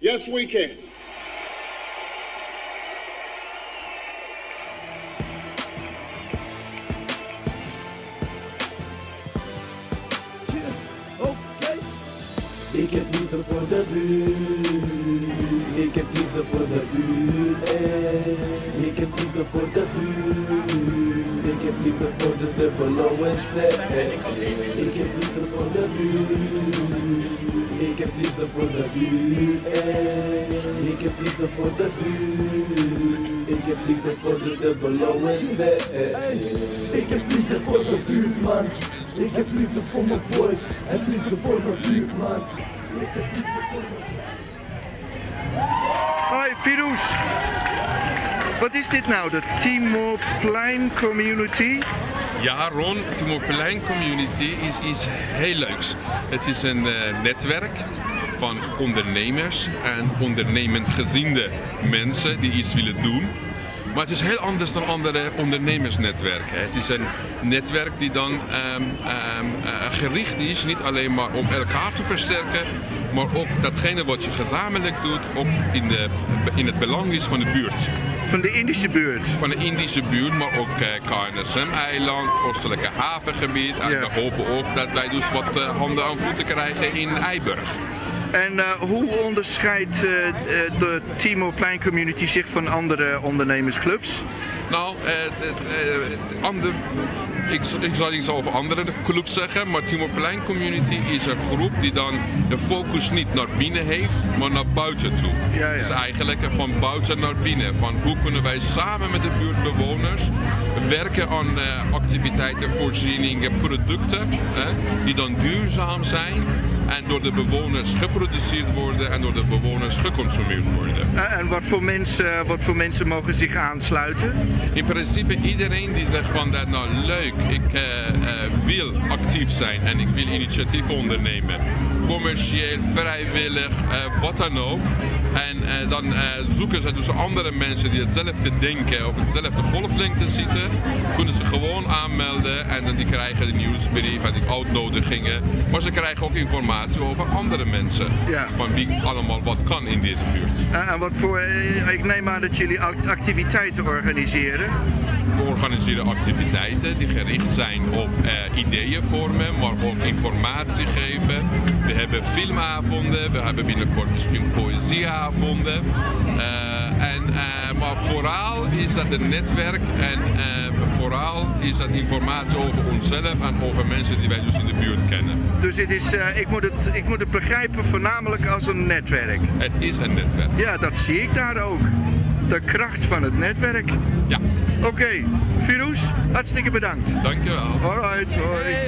Yes, we can. Ik heb liefde voor de buurt. Ik heb liefde voor de buurt. eh. Ik heb liefde voor de buurt. Ik heb liefde voor de dubbele Wester. Ik heb liefde voor de buurt. Ik heb liefde voor de buurt. Ik heb liefde voor de buurt. Ik heb liefde voor de dubbele Wester. Ik heb liefde voor de buurt, man. Ik heb liefde voor mijn boys. En liefde voor mijn buurt, man. Ik heb voor Hoi, Firuz. Wat is dit nou, de Timorplein Community? Ja, Ron, Timorplein Community is iets heel leuks. Het is een eh, netwerk van ondernemers en ondernemend geziende mensen die iets willen doen. Maar het is heel anders dan andere ondernemersnetwerken. Het is een netwerk die dan eh, gericht is, niet alleen maar om elkaar te versterken, maar ook datgene wat je gezamenlijk doet, ook in, de, in het belang is van de buurt Van de Indische buurt. van de Indische buurt, maar ook eh, KNSM-eiland, Oostelijke havengebied. En Ja. we hopen ook dat wij dus wat eh, handen aan voeten krijgen in Eiburg. En eh, hoe onderscheidt eh, eh, de Timorplein Community zich van andere ondernemersclubs? Nou, eh, eh, ander, ik, ik zal iets over andere clubs zeggen, maar Timorplein Community is een groep die dan de focus niet naar binnen heeft, maar naar buiten toe. Ja, ja. Dus eigenlijk van buiten naar binnen. Van hoe kunnen wij samen met de buurtbewoners werken aan eh, activiteiten, voorzieningen, producten hè, die dan duurzaam zijn en door de bewoners geproduceerd worden en door de bewoners geconsumeerd worden. Eh, en wat voor, mensen, wat voor mensen mogen zich aansluiten? In principe iedereen die zegt van dat nou leuk, ik eh, eh, wil actief zijn en ik wil initiatief ondernemen. Commercieel, vrijwillig, eh, wat dan ook. En eh, dan eh, zoeken ze dus andere mensen die hetzelfde denken, op hetzelfde golflengte zitten. Kunnen ze gewoon aanmelden en die krijgen de nieuwsbrief en die uitnodigingen. Maar ze krijgen ook informatie over andere mensen. Ja. Van wie allemaal wat kan in deze buurt. Eh, en wat voor, eh, ik neem aan dat jullie act- activiteiten organiseren. We organiseren activiteiten die gericht zijn op eh, ideeën vormen, maar ook informatie geven. We hebben filmavonden, we hebben binnenkort misschien poëzieavonden. Eh, en, maar vooral is dat een netwerk en vooral is dat informatie over onszelf en over mensen die wij dus in de buurt kennen. Dus dit is, eh, ik, moet het, ik moet het begrijpen voornamelijk als een netwerk. Het is een netwerk. Ja, dat zie ik daar ook. De kracht van het netwerk. Ja, Oké, Firuz, hartstikke bedankt. dankjewel. Alright, hoi.